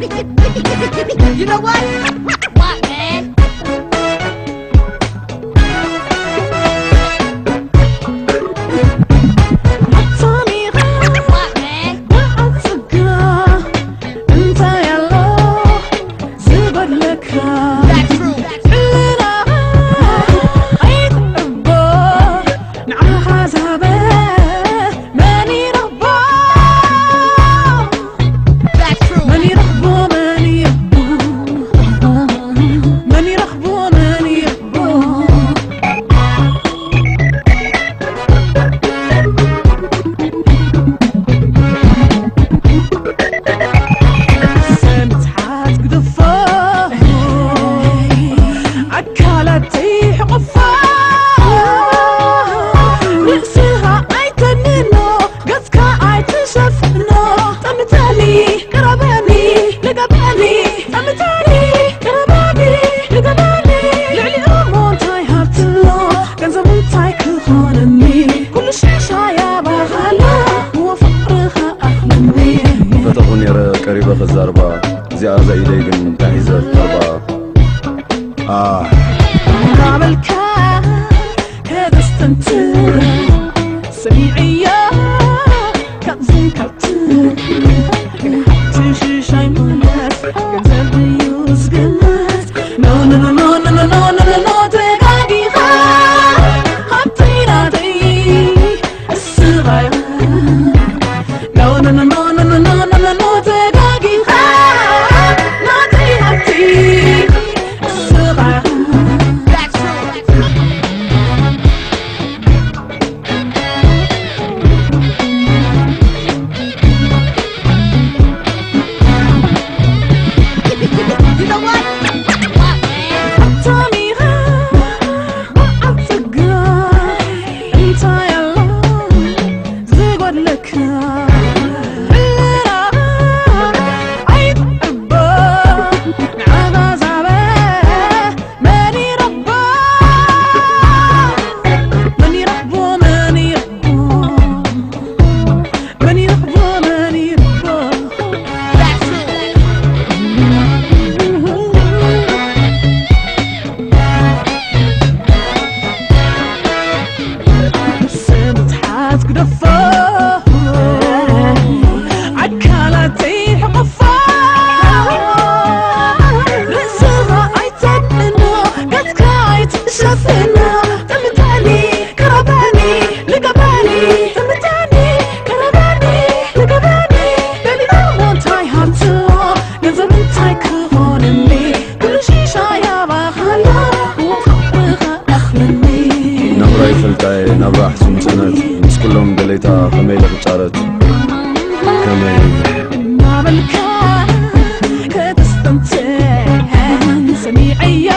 you know what? إذا طبع آه. نعمل كاد استنتور سميعيه ይፈልጣይ ናብ ራሕቲ ምፅነት ምስ ኩሎም ገለይታ ከመይ ለኽጫረት ከመይ ናበልካ ከተስተምትዕ ሰሚዐያ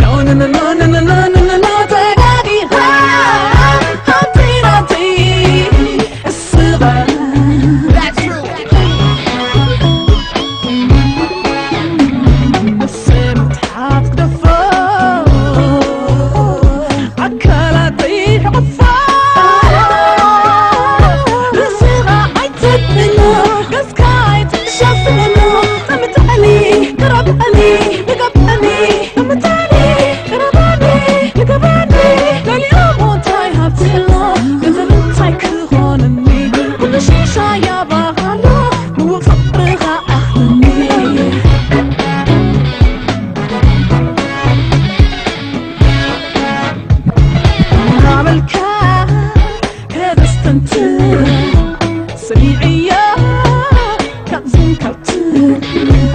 No, no, no, no. Thank you.